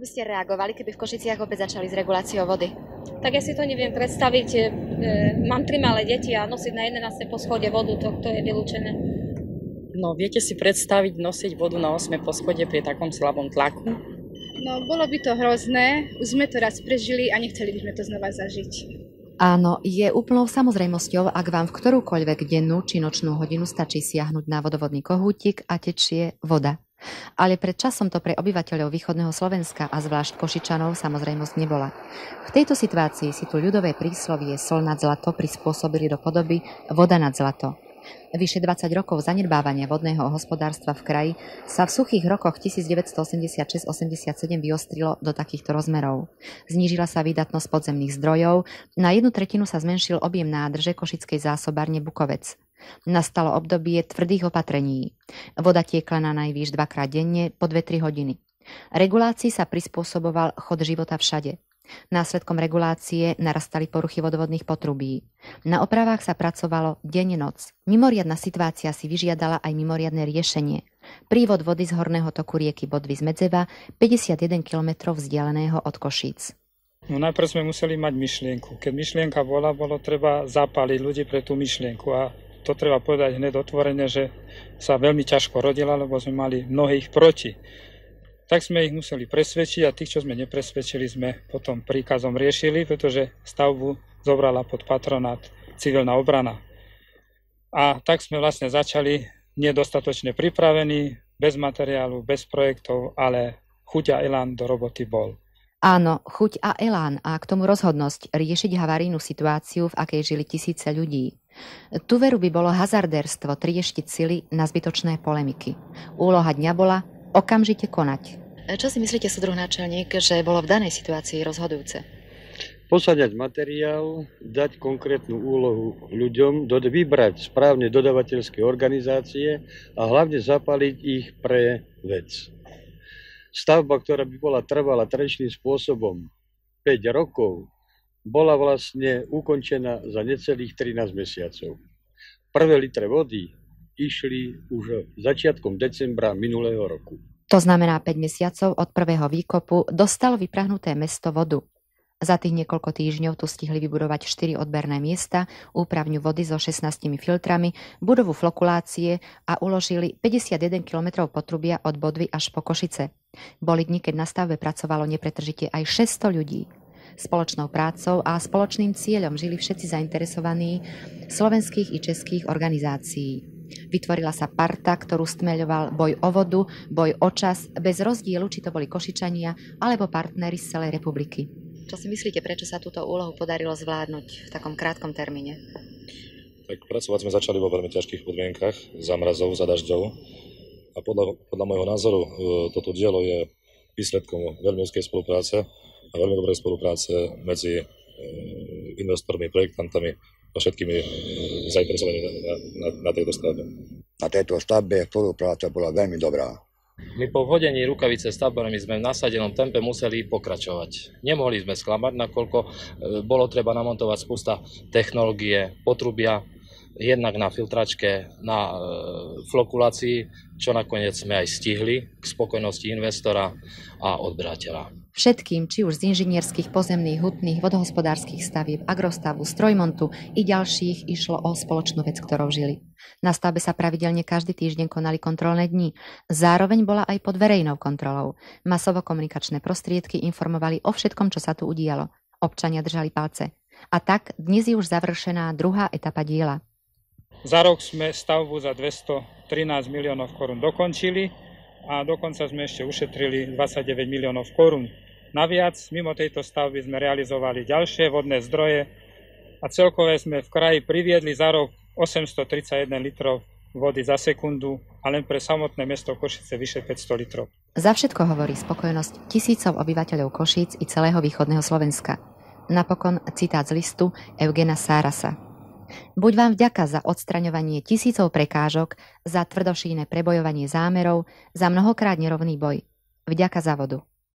by ste reagovali, keby v Košiciach opäť začali s reguláciou vody? Tak ja si to neviem predstaviť. E, mám tri malé deti a nosiť na 11. poschode vodu, to, to je vylúčené. No, viete si predstaviť nosiť vodu na 8. poschode pri takom slabom tlaku? No, bolo by to hrozné. Už sme to raz prežili a nechceli by sme to znova zažiť. Áno, je úplnou samozrejmosťou, ak vám v ktorúkoľvek dennú či nočnú hodinu stačí siahnuť na vodovodný kohútik a tečie voda. Ale pred časom to pre obyvateľov východného Slovenska a zvlášť Košičanov samozrejmosť nebola. V tejto situácii si tu ľudové príslovie sol nad zlato prispôsobili do podoby voda nad zlato. Vyše 20 rokov zanedbávania vodného hospodárstva v kraji sa v suchých rokoch 1986-87 vyostrilo do takýchto rozmerov. Znížila sa výdatnosť podzemných zdrojov, na jednu tretinu sa zmenšil objem nádrže Košickej zásobárne Bukovec. Nastalo obdobie tvrdých opatrení. Voda tiekla na najvýš dvakrát denne po 2-3 hodiny. Regulácii sa prispôsoboval chod života všade. Následkom regulácie narastali poruchy vodovodných potrubí. Na opravách sa pracovalo deň-noc. Mimoriadna situácia si vyžiadala aj mimoriadne riešenie. Prívod vody z horného toku rieky Bodvy z Medzeva, 51 km vzdialeného od Košíc. No najprv sme museli mať myšlienku. Keď myšlienka bola, bolo treba zapáliť ľudí pre tú myšlienku a to treba povedať hneď otvorene, že sa veľmi ťažko rodila, lebo sme mali mnohých proti. Tak sme ich museli presvedčiť a tých, čo sme nepresvedčili, sme potom príkazom riešili, pretože stavbu zobrala pod patronát civilná obrana. A tak sme vlastne začali nedostatočne pripravení, bez materiálu, bez projektov, ale chuť a elán do roboty bol. Áno, chuť a elán a k tomu rozhodnosť riešiť havarijnú situáciu, v akej žili tisíce ľudí. Tu veru by bolo hazardérstvo trieštiť sily na zbytočné polemiky. Úloha dňa bola okamžite konať. Čo si myslíte, súdruh náčelník, že bolo v danej situácii rozhodujúce? Posadať materiál, dať konkrétnu úlohu ľuďom, vybrať správne dodavateľské organizácie a hlavne zapaliť ich pre vec stavba, ktorá by bola trvala tradičným spôsobom 5 rokov, bola vlastne ukončená za necelých 13 mesiacov. Prvé litre vody išli už začiatkom decembra minulého roku. To znamená 5 mesiacov od prvého výkopu dostalo vyprahnuté mesto vodu. Za tých niekoľko týždňov tu stihli vybudovať 4 odberné miesta, úpravňu vody so 16 filtrami, budovu flokulácie a uložili 51 km potrubia od Bodvy až po Košice. Boli dni, keď na stavbe pracovalo nepretržite aj 600 ľudí. Spoločnou prácou a spoločným cieľom žili všetci zainteresovaní slovenských i českých organizácií. Vytvorila sa parta, ktorú stmeľoval boj o vodu, boj o čas, bez rozdielu, či to boli Košičania alebo partnery z celej republiky. Čo si myslíte, prečo sa túto úlohu podarilo zvládnuť v takom krátkom termíne? Tak pracovať sme začali vo veľmi ťažkých podmienkach, za mrazov, za dažďov. A podľa, podľa môjho názoru e, toto dielo je výsledkom veľmi úzkej spolupráce a veľmi dobrej spolupráce medzi e, investormi, projektantami a všetkými e, zainteresovanými na, na, na tejto stavbe. Na tejto stavbe spolupráca bola veľmi dobrá. My po vhodení rukavice s taborami sme v nasadenom tempe museli pokračovať. Nemohli sme sklamať, nakoľko e, bolo treba namontovať spústa technológie, potrubia, jednak na filtračke, na flokulácii, čo nakoniec sme aj stihli k spokojnosti investora a odberateľa. Všetkým, či už z inžinierských, pozemných, hutných, vodohospodárskych stavieb, agrostavu, strojmontu i ďalších išlo o spoločnú vec, ktorou žili. Na stavbe sa pravidelne každý týždeň konali kontrolné dni. Zároveň bola aj pod verejnou kontrolou. Masovo komunikačné prostriedky informovali o všetkom, čo sa tu udialo. Občania držali palce. A tak dnes je už završená druhá etapa diela. Za rok sme stavbu za 213 miliónov korún dokončili a dokonca sme ešte ušetrili 29 miliónov korún. Naviac, mimo tejto stavby sme realizovali ďalšie vodné zdroje a celkové sme v kraji priviedli za rok 831 litrov vody za sekundu a len pre samotné mesto Košice vyše 500 litrov. Za všetko hovorí spokojnosť tisícov obyvateľov Košíc i celého východného Slovenska. Napokon citát z listu Eugena Sárasa. Buď vám vďaka za odstraňovanie tisícov prekážok, za tvrdošíne prebojovanie zámerov, za mnohokrát nerovný boj. Vďaka za vodu.